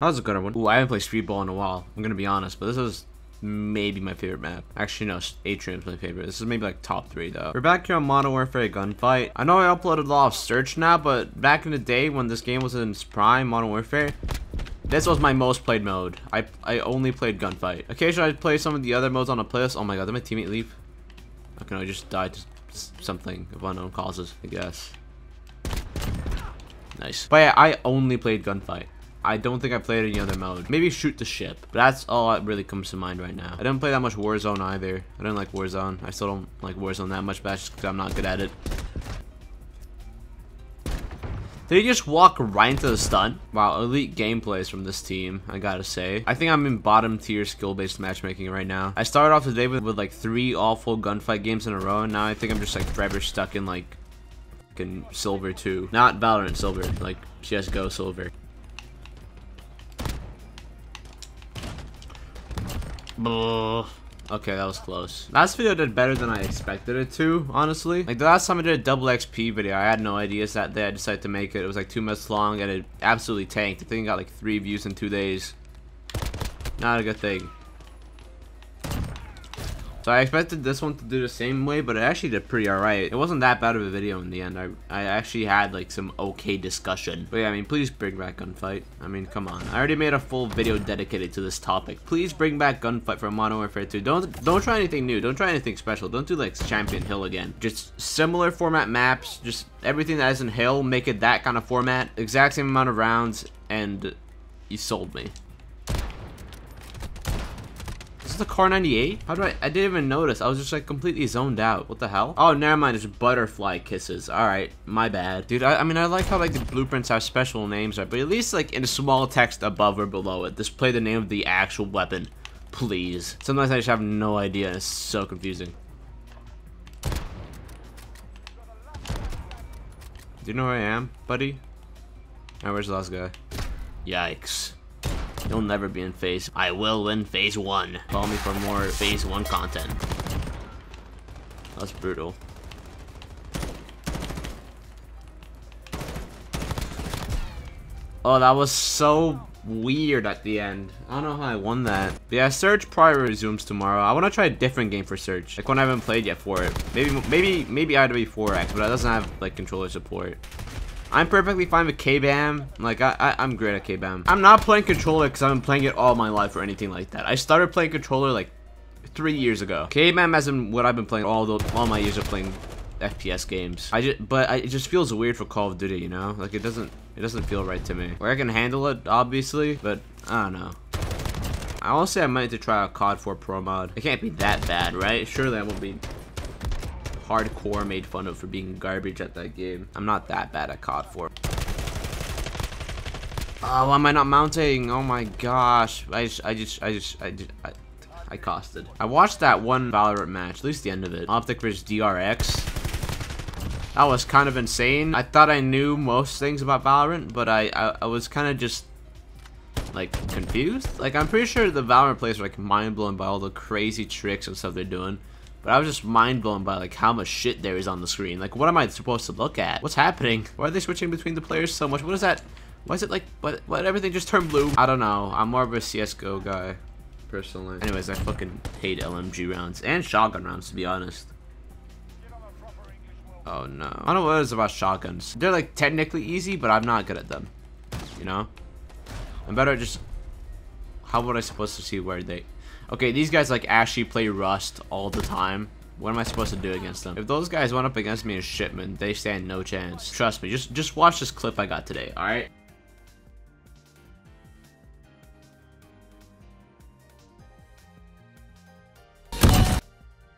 That was a good one. Ooh, I haven't played Speedball in a while. I'm gonna be honest, but this is maybe my favorite map. Actually, no, Atrium's my favorite. This is maybe like top three though. We're back here on Modern Warfare Gunfight. I know I uploaded a lot of search now, but back in the day when this game was in its prime, Modern Warfare, this was my most played mode. I I only played Gunfight. Occasionally I'd play some of the other modes on a playlist. Oh my god, did my teammate leave? Okay, no, I just died to something of unknown causes, I guess. Nice. But yeah, I only played Gunfight. I don't think I played any other mode. Maybe shoot the ship. But that's all that really comes to mind right now. I didn't play that much Warzone either. I don't like Warzone. I still don't like Warzone that much, but that's because I'm not good at it. Did he just walk right into the stun? Wow, elite gameplays from this team, I gotta say. I think I'm in bottom tier skill-based matchmaking right now. I started off today with, with like three awful gunfight games in a row, and now I think I'm just like forever stuck in like fucking silver 2. Not Valorant silver, like CSGO silver. Okay, that was close. Last video did better than I expected it to, honestly. Like, the last time I did a double XP video, I had no ideas that day. I decided to make it. It was like two minutes long, and it absolutely tanked. I think it got like three views in two days. Not a good thing. So I expected this one to do the same way, but it actually did pretty alright. It wasn't that bad of a video in the end. I, I actually had like some okay discussion. But yeah, I mean, please bring back Gunfight. I mean, come on. I already made a full video dedicated to this topic. Please bring back Gunfight for Modern Warfare 2. Don't don't try anything new. Don't try anything special. Don't do like Champion Hill again. Just similar format maps. Just everything that isn't Hill, make it that kind of format. Exact same amount of rounds, and you sold me the Kar98? How do I- I didn't even notice. I was just like completely zoned out. What the hell? Oh, never mind. It's butterfly kisses. Alright, my bad. Dude, I, I mean, I like how like the blueprints have special names, right? But at least like in a small text above or below it, display the name of the actual weapon. Please. Sometimes I just have no idea. It's so confusing. Do you know where I am, buddy? Oh, where's the last guy? Yikes. You'll never be in phase. I will win phase one. Follow me for more phase one content. That's brutal. Oh, that was so weird at the end. I don't know how I won that. But yeah, Search probably resumes tomorrow. I want to try a different game for Search. Like one I haven't played yet for it. Maybe, maybe, maybe IW4X, but it doesn't have like controller support. I'm perfectly fine with K-Bam. Like, I, I, am great at K-Bam. I'm not playing controller because I've been playing it all my life or anything like that. I started playing controller like three years ago. K-Bam has been what I've been playing all the all my years of playing FPS games. I just, but I, it just feels weird for Call of Duty, you know? Like, it doesn't, it doesn't feel right to me. Where I can handle it, obviously, but I don't know. I will say I might have to try a COD 4 Pro mod. It can't be that bad, right? Surely I won't be hardcore made fun of for being garbage at that game. I'm not that bad at COD 4. Oh, why am I not mounting? Oh my gosh. I just, I just, I just, I just, I, I costed. I watched that one Valorant match, at least the end of it. Optic vs DRX. That was kind of insane. I thought I knew most things about Valorant, but I, I, I was kind of just like confused. Like I'm pretty sure the Valorant players are like mind blown by all the crazy tricks and stuff they're doing. But I was just mind blown by like how much shit there is on the screen. Like what am I supposed to look at? What's happening? Why are they switching between the players so much? What is that? Why is it like, what, what everything just turned blue? I don't know. I'm more of a CSGO guy, personally. Anyways, I fucking hate LMG rounds and shotgun rounds, to be honest. Oh no. I don't know what it is about shotguns. They're like technically easy, but I'm not good at them. You know? I'm better just... How would I supposed to see where they... Okay, these guys like actually play Rust all the time. What am I supposed to do against them? If those guys went up against me in Shipment, they stand no chance. Trust me, just just watch this clip I got today, alright?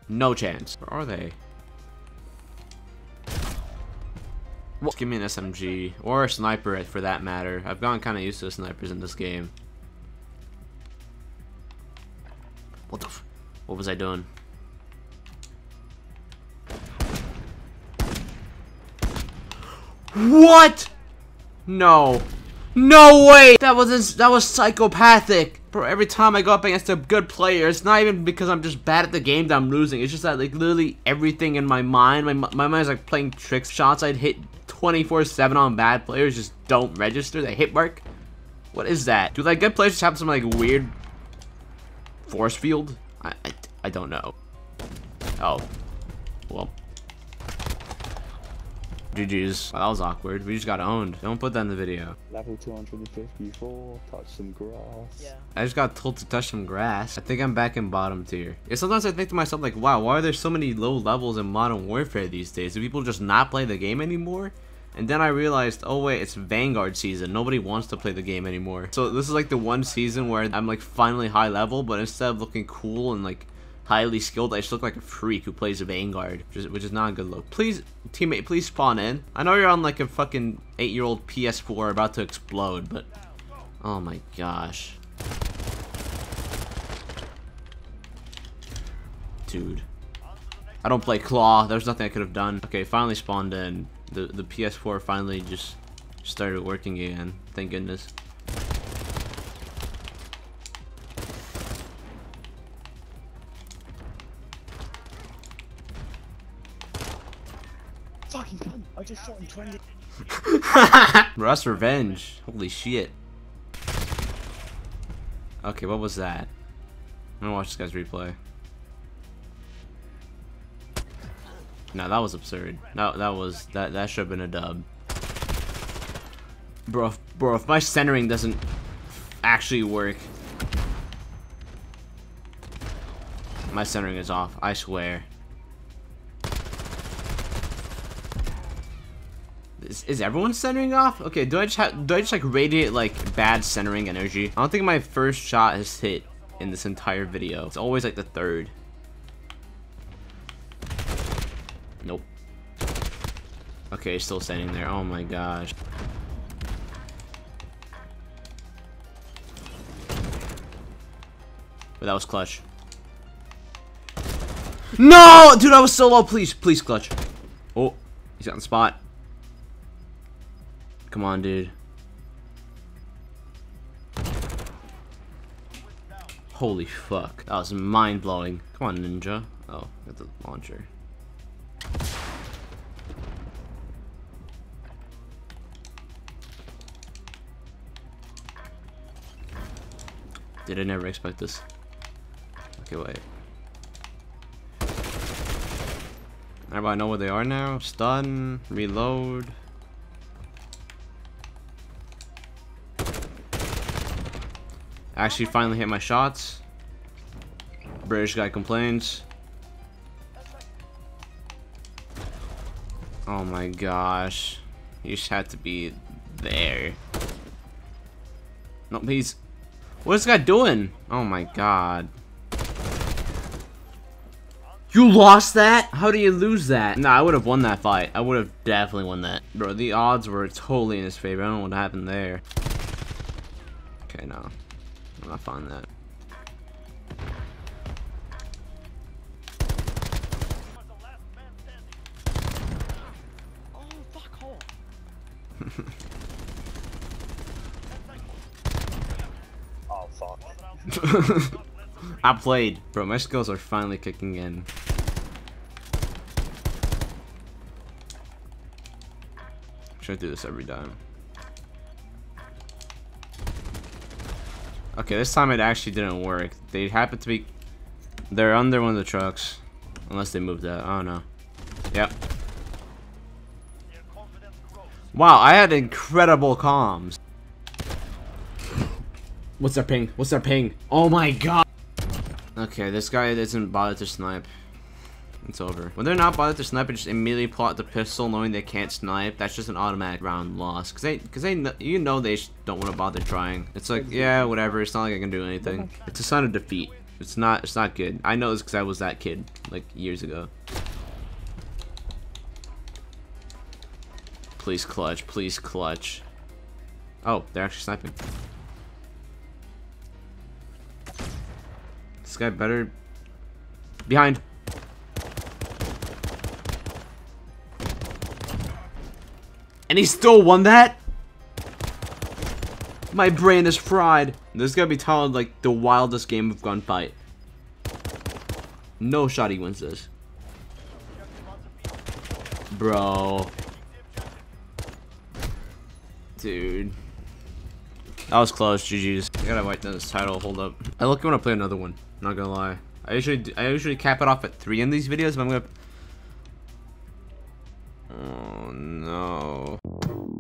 No chance. Where are they? Give me an SMG. Or a sniper for that matter. I've gotten kind of used to snipers in this game. What the What was I doing? What? No. No way! That was that was psychopathic. Bro, every time I go up against a good player, it's not even because I'm just bad at the game that I'm losing. It's just that like literally everything in my mind, my my mind's like playing tricks. Shots I'd hit 24/7 on bad players just don't register. They hit mark. What is that? Do like good players just have some like weird force field? I, I, I don't know. Oh. Well. GG's. Wow, that was awkward. We just got owned. Don't put that in the video. Level 254, touch some grass. Yeah. I just got told to touch some grass. I think I'm back in bottom tier. Yeah, sometimes I think to myself like, wow, why are there so many low levels in Modern Warfare these days? Do people just not play the game anymore? And then I realized, oh wait, it's Vanguard season. Nobody wants to play the game anymore. So this is like the one season where I'm like finally high level, but instead of looking cool and like highly skilled, I just look like a freak who plays a Vanguard, which is, which is not a good look. Please, teammate, please spawn in. I know you're on like a fucking 8-year-old PS4 about to explode, but... Oh my gosh. Dude. I don't play Claw. There's nothing I could have done. Okay, finally spawned in. The, the PS4 finally just started working again. Thank goodness. Fucking cunt, I just shot him 20. Bro, that's revenge. Holy shit. Okay, what was that? I'm gonna watch this guy's replay. No, that was absurd. No, that was that that should have been a dub. Bro, if, bro, if my centering doesn't actually work, my centering is off. I swear. Is, is everyone centering off? Okay, do I just have do I just like radiate like bad centering energy? I don't think my first shot has hit in this entire video. It's always like the third. Nope. Okay, still standing there. Oh my gosh. But that was clutch. No! Dude, I was so low. Please, please clutch. Oh, he's on the spot. Come on, dude. Holy fuck. That was mind-blowing. Come on, ninja. Oh, got the launcher. Did I never expect this? Okay, wait. Everybody know where they are now? Stun, reload. Actually finally hit my shots. British guy complains. Oh my gosh. You just had to be there. No, please. What is this guy doing? Oh my god. You lost that? How do you lose that? Nah, I would have won that fight. I would have definitely won that. Bro, the odds were totally in his favor. I don't know what happened there. Okay, no. I'm not finding that. I played. Bro, my skills are finally kicking in. Should I do this every time. Okay, this time it actually didn't work. They happen to be... They're under one of the trucks. Unless they moved that. I don't know. Yep. Wow, I had incredible comms. What's their ping? What's their ping? Oh my god. Okay, this guy isn't bothered to snipe. It's over. When they're not bothered to snipe and just immediately pull out the pistol knowing they can't snipe, that's just an automatic round loss. Cause they, cause they, you know they don't want to bother trying. It's like, yeah, whatever. It's not like I can do anything. It's a sign of defeat. It's not, it's not good. I know this cause I was that kid, like, years ago. Please clutch, please clutch. Oh, they're actually sniping. This guy better... Behind! And he still won that? My brain is fried. This is gonna be titled like the wildest game of gunfight. No shot he wins this. Bro. Dude. That was close, GG's. I gotta write down this title, hold up. I look I want to play another one, not gonna lie. I usually I usually cap it off at three in these videos, but I'm gonna...